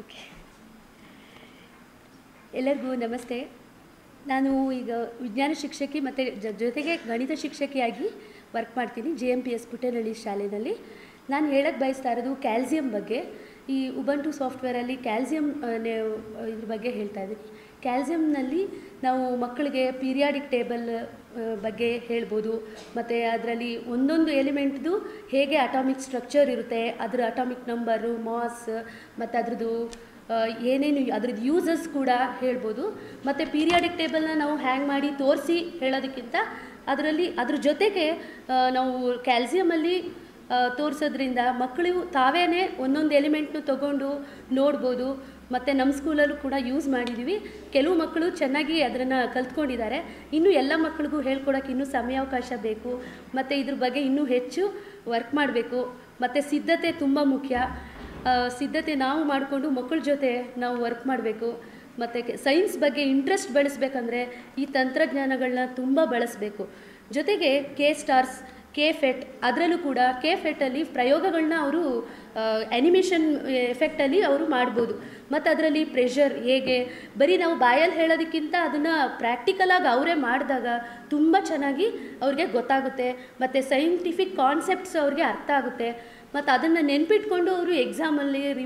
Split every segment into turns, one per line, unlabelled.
Okay ಎಲ್ಲರಿಗೂ ನಮಸ್ತೆ. ನಾನು ಈಗ ವಿಜ್ಞಾನ ಶಿಕ್ಷಕಿ ಮತ್ತು ಜೊತೆಗೆ ಗಣಿತ ಶಿಕ್ಷಕಿಯಾಗಿ ವರ್ಕ್ ಮಾಡ್ತೀನಿ J M P S Puttenahalli ಶಾಲೆಯಲ್ಲಿ. ನಾನು ಹೇಳಕ್ಕೆ ಬಯಸ್ತಾ ಇರೋದು ಕ್ಯಾಲ್ಸಿಯಂ ಬಗ್ಗೆ. ಈ ಉಬಂಟು ಸಾಫ್ಟ್ವೇರಲ್ಲಿ ಕ್ಯಾಲ್ಸಿಯಂ ಇದ್ರ ಬಗ್ಗೆ ಹೇಳ್ತಾ ಇದ್ದೀನಿ. ಕ್ಯಾಲ್ಸಿಯಂನಲ್ಲಿ ನಾವು ಮಕ್ಕಳಿಗೆ ಪೀರಿಯಾಡಿಕ್ ಟೇಬಲ್ ಬಗ್ಗೆ ಹೇಳ್ಬೋದು. ಮತ್ತು ಅದರಲ್ಲಿ ಒಂದೊಂದು ಎಲಿಮೆಂಟ್ದು ಹೇಗೆ ಅಟಾಮಿಕ್ ಸ್ಟ್ರಕ್ಚರ್ ಇರುತ್ತೆ, ಅದರ ಅಟಾಮಿಕ್ ನಂಬರು, ಮಾಸ್, ಮತ್ತು ಅದರದ್ದು ಏನೇನು, ಅದ್ರದ್ದು ಯೂಸಸ್ ಕೂಡ ಹೇಳ್ಬೋದು. ಮತ್ತು ಪೀರಿಯಾಡಿಕ್ ಟೇಬಲ್ನ ನಾವು ಹ್ಯಾಂಗ್ ಮಾಡಿ ತೋರಿಸಿ ಹೇಳೋದಕ್ಕಿಂತ ಅದರಲ್ಲಿ ಅದ್ರ ಜೊತೆಗೆ ನಾವು ಕ್ಯಾಲ್ಸಿಯಮಲ್ಲಿ ತೋರಿಸೋದ್ರಿಂದ ಮಕ್ಕಳು ತಾವೇ ಒಂದೊಂದು ಎಲಿಮೆಂಟ್ನು ತಗೊಂಡು ನೋಡ್ಬೋದು. ಮತ್ತು ನಮ್ಮ ಸ್ಕೂಲಲ್ಲೂ ಕೂಡ ಯೂಸ್ ಮಾಡಿದ್ದೀವಿ ಕೆಲವು ಮಕ್ಕಳು ಚೆನ್ನಾಗಿ ಅದನ್ನು ಕಲ್ತ್ಕೊಂಡಿದ್ದಾರೆ. ಇನ್ನು ಎಲ್ಲ ಮಕ್ಕಳಿಗೂ ಹೇಳ್ಕೊಡೋಕೆ ಇನ್ನೂ ಸಮಯಾವಕಾಶ ಬೇಕು. ಮತ್ತು ಇದ್ರ ಬಗ್ಗೆ ಇನ್ನೂ ಹೆಚ್ಚು ವರ್ಕ್ ಮಾಡಬೇಕು. ಮತ್ತು ಸಿದ್ಧತೆ ತುಂಬ ಮುಖ್ಯ. ಸಿದ್ಧತೆ ನಾವು ಮಾಡಿಕೊಂಡು ಮಕ್ಕಳ ಜೊತೆ ನಾವು ವರ್ಕ್ ಮಾಡಬೇಕು. ಮತ್ತು ಸೈನ್ಸ್ ಬಗ್ಗೆ ಇಂಟ್ರೆಸ್ಟ್ ಬೆಳೆಸ್ಬೇಕಂದ್ರೆ ಈ ತಂತ್ರಜ್ಞಾನಗಳನ್ನ ತುಂಬ ಬಳಸಬೇಕು. ಜೊತೆಗೆ ಕೆ ಸ್ಟಾರ್ಸ್ ಕೆ ಫೆಟ್ ಅದರಲ್ಲೂ ಕೂಡ ಕೆ ಫೆಟ್ಟಲ್ಲಿ ಪ್ರಯೋಗಗಳನ್ನ ಅವರು ಆ್ಯನಿಮೇಷನ್ ಎಫೆಕ್ಟಲ್ಲಿ ಅವರು ಮಾಡ್ಬೋದು. ಮತ್ತು ಅದರಲ್ಲಿ ಪ್ರೆಷರ್ ಹೇಗೆ? ಬರೀ ನಾವು ಬಾಯಲ್ಲಿ ಹೇಳೋದಕ್ಕಿಂತ ಅದನ್ನು ಪ್ರಾಕ್ಟಿಕಲಾಗಿ ಅವರೇ ಮಾಡಿದಾಗ ತುಂಬ ಚೆನ್ನಾಗಿ ಅವ್ರಿಗೆ ಗೊತ್ತಾಗುತ್ತೆ. ಮತ್ತು ಸೈಂಟಿಫಿಕ್ ಕಾನ್ಸೆಪ್ಟ್ಸ್ ಅವ್ರಿಗೆ ಅರ್ಥ ಆಗುತ್ತೆ. ಮತ್ತು ಅದನ್ನು ನೆನ್ಪಿಟ್ಕೊಂಡು ಅವರು ಎಕ್ಸಾಮಲ್ಲಿ ರಿ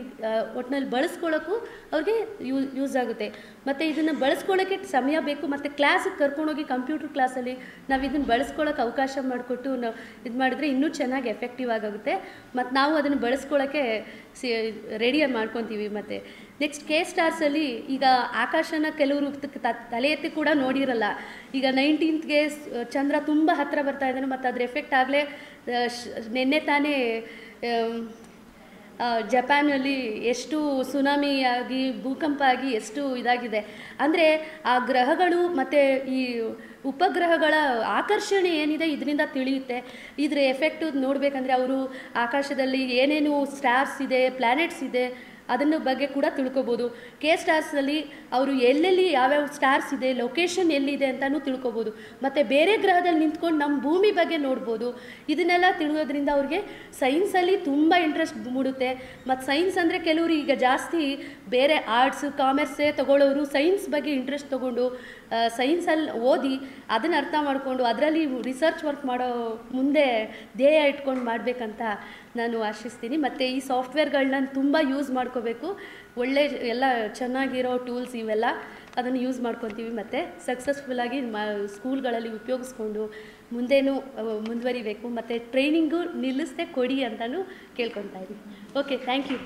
ಒಟ್ಟಿನಲ್ಲಿ ಬಳಸ್ಕೊಳ್ಳೋಕ್ಕೂ ಅವ್ರಿಗೆ ಯೂ ಯೂಸ್ ಆಗುತ್ತೆ. ಮತ್ತು ಇದನ್ನು ಬಳಸ್ಕೊಳ್ಳೋಕ್ಕೆ ಸಮಯ ಬೇಕು, ಮತ್ತು ಕ್ಲಾಸಿಗೆ ಕರ್ಕೊಂಡೋಗಿ ಕಂಪ್ಯೂಟರ್ ಕ್ಲಾಸಲ್ಲಿ ನಾವು ಇದನ್ನು ಬಳಸ್ಕೊಳ್ಳೋಕೆ ಅವಕಾಶ ಮಾಡಿಕೊಟ್ಟು ನಾವು ಇದು ಮಾಡಿದ್ರೆ ಇನ್ನೂ ಚೆನ್ನಾಗಿ ಎಫೆಕ್ಟಿವ್ ಆಗುತ್ತೆ ಮತ್ತು ನಾವು ಅದನ್ನು ಬಳಸ್ಕೊಳ್ಳೋಕ್ಕೆ ಸಿ ರೆಡಿಯಾಗಿ ಮಾಡ್ಕೊತೀವಿ ಮತ್ತು. ನೆಕ್ಸ್ಟ್ ಕೆ ಸ್ಟಾರ್ಸಲ್ಲಿ ಈಗ ಆಕಾಶನ ಕೆಲವರು ತಲೆ ಎತ್ತಿ ಕೂಡ ನೋಡಿರಲ್ಲ. ಈಗ ನೈನ್ಟೀನ್ತ್ಗೆ ಚಂದ್ರ ತುಂಬ ಹತ್ತಿರ ಬರ್ತಾ ಇದ್ದಾನೆ ಮತ್ತು ಅದ್ರ ಎಫೆಕ್ಟ್ ಆಗಲೇ ನಿನ್ನೆ ತಾನೇ ಜಪಾನಲ್ಲಿ ಎಷ್ಟು ಸುನಾಮಿ ಆಗಿ, ಭೂಕಂಪ ಆಗಿ ಎಷ್ಟು ಇದಾಗಿದೆ. ಅಂದರೆ ಆ ಗ್ರಹಗಳು ಮತ್ತು ಈ ಉಪಗ್ರಹಗಳ ಆಕರ್ಷಣೆ ಏನಿದೆ ಇದರಿಂದ ತಿಳಿಯುತ್ತೆ. ಇದ್ರ ಎಫೆಕ್ಟು ನೋಡಬೇಕಂದ್ರೆ ಅವರು ಆಕಾಶದಲ್ಲಿ ಏನೇನು ಸ್ಟಾರ್ಸ್ ಇದೆ ಪ್ಲ್ಯಾನೆಟ್ಸ್ ಇದೆ ಅದನ್ನ ಬಗ್ಗೆ ಕೂಡ ತಿಳ್ಕೊಬೋದು. ಕೆ ಸ್ಟಾರ್ಸ್ನಲ್ಲಿ ಅವರು ಎಲ್ಲೆಲ್ಲಿ ಯಾವ್ಯಾವ ಸ್ಟಾರ್ಸ್ ಇದೆ ಲೊಕೇಶನ್ ಎಲ್ಲಿದೆ ಅಂತಲೂ ತಿಳ್ಕೊಬೋದು. ಮತ್ತು ಬೇರೆ ಗ್ರಹದಲ್ಲಿ ನಿಂತ್ಕೊಂಡು ನಮ್ಮ ಭೂಮಿ ಬಗ್ಗೆ ನೋಡ್ಬೋದು. ಇದನ್ನೆಲ್ಲ ತಿಳಿಯೋದ್ರಿಂದ ಅವ್ರಿಗೆ ಸೈನ್ಸಲ್ಲಿ ತುಂಬ ಇಂಟ್ರೆಸ್ಟ್ ಮೂಡುತ್ತೆ. ಮತ್ತು ಸೈನ್ಸ್ ಅಂದರೆ ಕೆಲವರು ಈಗ ಜಾಸ್ತಿ ಬೇರೆ ಆರ್ಟ್ಸ್ ಕಾಮರ್ಸೇ ತಗೊಳ್ಳೋರು ಸೈನ್ಸ್ ಬಗ್ಗೆ ಇಂಟ್ರೆಸ್ಟ್ ತೊಗೊಂಡು ಸೈನ್ಸಲ್ಲಿ ಓದಿ ಅದನ್ನು ಅರ್ಥ ಮಾಡಿಕೊಂಡು, ಅದರಲ್ಲಿ ರಿಸರ್ಚ್ ವರ್ಕ್ ಮಾಡೋ ಮುಂದೆ ಧ್ಯೇಯ ಇಟ್ಕೊಂಡು ಮಾಡಬೇಕಂತ ನಾನು ಆಶಿಸ್ತೀನಿ. ಮತ್ತು ಈ ಸಾಫ್ಟ್ವೇರ್ಗಳನ್ನ ತುಂಬ ಯೂಸ್ ಮಾಡ್ಕೋಬೇಕು. ಒಳ್ಳೆ ಎಲ್ಲ ಚೆನ್ನಾಗಿರೋ ಟೂಲ್ಸ್ ಇವೆಲ್ಲ ಅದನ್ನು ಯೂಸ್ ಮಾಡ್ಕೊತೀವಿ. ಮತ್ತು ಸಕ್ಸಸ್ಫುಲ್ಲಾಗಿ ಮಾ ಸ್ಕೂಲ್ಗಳಲ್ಲಿ ಉಪಯೋಗಿಸ್ಕೊಂಡು ಮುಂದೇನು ಮುಂದುವರಿಬೇಕು. ಮತ್ತು ಟ್ರೈನಿಂಗು ನಿಲ್ಲಿಸದೆ ಕೊಡಿ ಅಂತಲೂ ಕೇಳ್ಕೊತಾ ಇದ್ದೀನಿ. Okay thank you